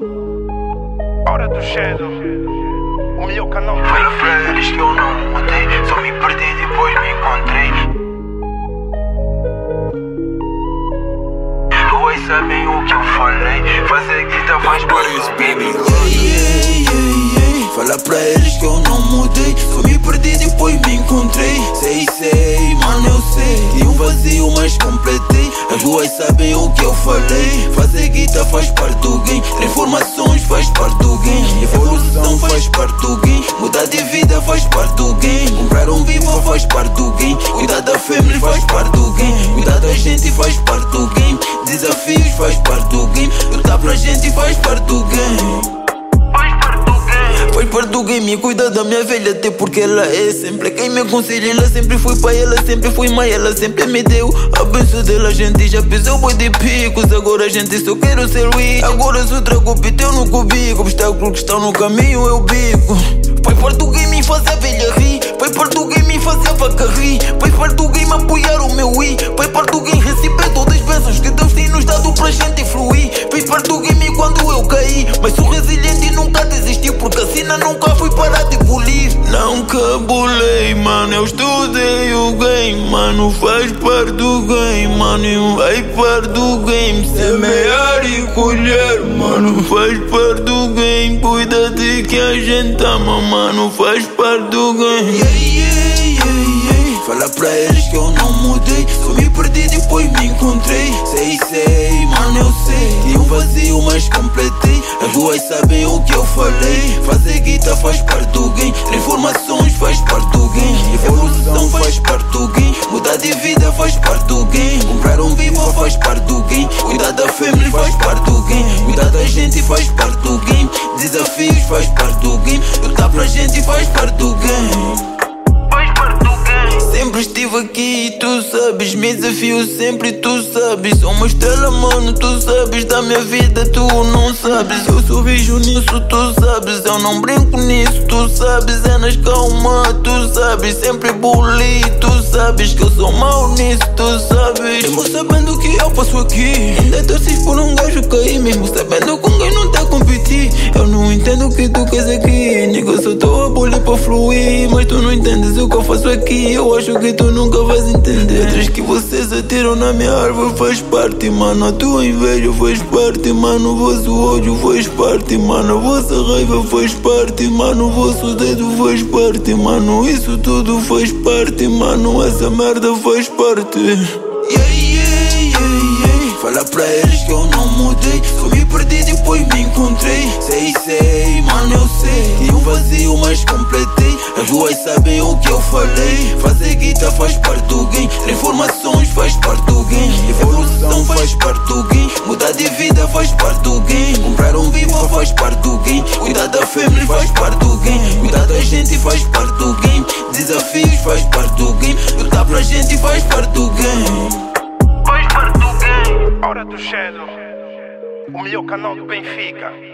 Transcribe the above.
Hora do Shadow, o melhor canal pra eles que eu não mudei, só me perdi e depois me encontrei. Ruas sabem o que eu falei, fazer guita faz do game. Yeah, yeah, yeah. Fala pra eles que eu não mudei Só me perdi depois me encontrei Sei, sei, mano eu sei Tinha um vazio mas completei As ruas sabem o que eu falei Fazer faz parte do game. Transformações faz parte do game. Evolução faz parte do game. Mudar de vida faz parte do game. Comprar um vivo faz parte do game. Cuidar da família faz parte do game. Cuidar da gente faz parte do game. Desafios faz parte do game. Lutar pra gente faz parte do game Faz parte do game, cuida da minha velha Até porque ela é sempre quem me aconselha. Ela sempre foi pai, ela sempre foi mãe Ela sempre me deu a benção dela. A gente já pisou boi de picos Agora a gente só quero ser rich Agora só trago piteu no cubico Obstáculos que estão no caminho eu bico. Faz parte do game fazer a velha Nunca foi parar de bulir Não cabulei, mano. Eu estudei o game, mano. Faz parte do game, mano. E Faz parte do game Semear e colher, mano. Faz parte do game. Cuida de que a gente ama, mano. Faz parte do game. Yeah, yeah, yeah, yeah. Fala pra eu não mudei Só me perdi depois me encontrei. Sei, sei, mano eu sei. Tinha um vazio mas completei. As ruas sabem o que eu falei. Fazer guita faz parte do game. Transformações faz parte do game. Evolução faz parte do game. Mudar de vida faz parte do game. Comprar um vivo faz parte do game. Cuidar da família faz parte do game. Cuidar da gente faz parte do game. Desafios faz parte do game. Lutar pra gente faz parte do game Sempre estive aqui, tu sabes. Me desafio sempre, tu sabes. Sou uma estrela, mano, tu sabes. Da minha vida, tu não sabes. Eu sorriso nisso, tu sabes. Eu não brinco nisso, tu sabes. É nas calma, tu sabes. Sempre bully, tu sabes. Que eu sou mau nisso, tu sabes. Mesmo sabendo que eu faço aqui. Ainda torces por um gajo cair. Mesmo sabendo que um gajo não tá a competir. Eu não entendo o que tu queres aqui. Mas tu não entendes o que eu faço aqui. Eu acho que tu nunca vais entender. Letras que vocês atiram na minha árvore faz parte, mano. A tua inveja faz parte, mano. O vosso ódio faz parte, mano. A vossa raiva faz parte, mano. O vosso dedo faz parte, mano. Isso tudo faz parte, mano. Essa merda faz parte. Yeah, yeah, yeah, yeah. Fala pra eles que eu não mudei. Só me perdi depois me encontrei. Sei, sei, mano, eu sei. Mas ruas sabem o que eu falei. Fazer guita faz parte do game. Transformações faz parte do game. Evolução faz parte do game. Mudar de vida faz parte do game. Comprar um vivo faz parte do game. Cuidar da família faz parte do game. Cuidar da gente faz parte do game. Desafios faz parte do game. Lutar pra gente faz parte do game. Faz parte do game. Hora do Shadow, o melhor canal do Benfica.